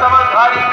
समझदारी